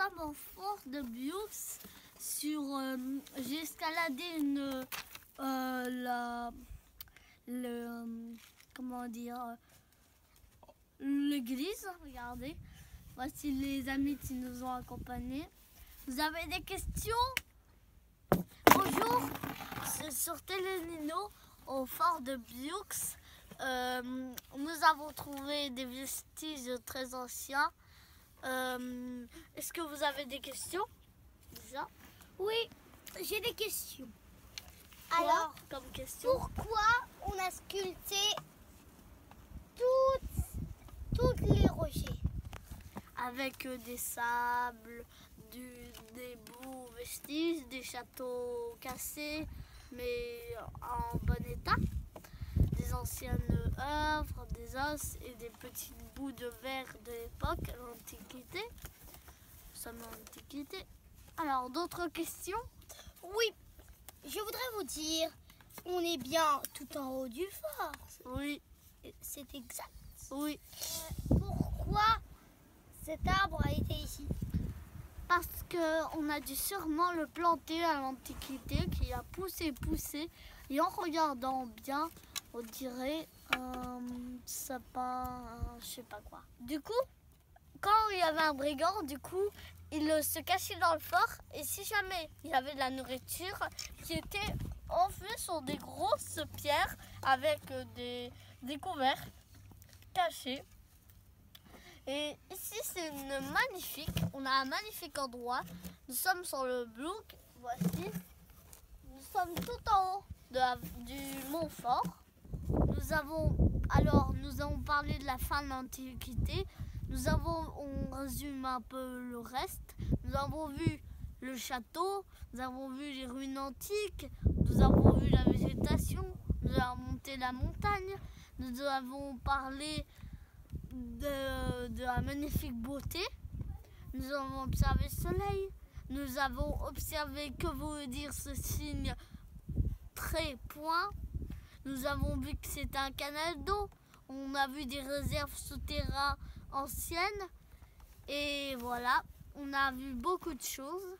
sommes en force de Bioux sur. euh, J'ai escaladé une. euh, la. Le. Comment dire L'église, regardez. Voici les amis qui nous ont accompagnés. Vous avez des questions? Bonjour, sur Télénino au fort de Bioux. Euh, nous avons trouvé des vestiges très anciens. Euh, Est-ce que vous avez des questions? Déjà. Oui, j'ai des questions. Alors, comme question? pourquoi on a sculpté toutes, toutes les rochers? Avec euh, des sables, du, des beaux vestiges, des châteaux cassés, mais en bon état, des anciennes œuvres, des os et des petits bouts de verre de l'époque, l'Antiquité. Nous sommes en Antiquité. Alors, d'autres questions? Oui, je voudrais vous dire, on est bien tout en haut du fort. Oui, C'est exact. oui. Pourquoi cet arbre a été ici? Parce qu'on a dû sûrement le planter à l'Antiquité, qui a poussé, poussé. Et en regardant bien, on dirait un sapin, je sais pas quoi. Du coup, quand il y avait un brigand, du coup, il euh, se cachait dans le fort. Et si jamais il y avait de la nourriture qui était enfouie sur des grosses pierres avec euh, des, des couverts cachés. Et ici, c'est une magnifique. On a un magnifique endroit. Nous sommes sur le bloc. Voici. Nous sommes tout en haut de du mont fort. Nous avons alors nous avons parlé de la fin de l'Antiquité. Nous avons on résume un peu le reste. Nous avons vu le château. Nous avons vu les ruines antiques. Nous avons vu la végétation. Nous avons monté la montagne. Nous avons parlé de, de la magnifique beauté. Nous avons observé le soleil. Nous avons observé que veut dire ce signe très point. Nous avons vu que c'est un canal d'eau. On a vu des réserves souterraines anciennes. Et voilà, on a vu beaucoup de choses.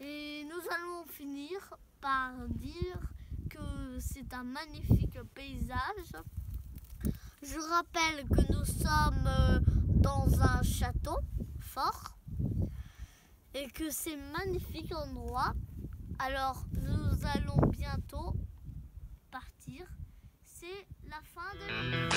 Et nous allons finir par dire que c'est un magnifique paysage. Je rappelle que nous sommes euh, dans un château fort et que c'est magnifique endroit. Alors nous allons bientôt partir. C'est la fin de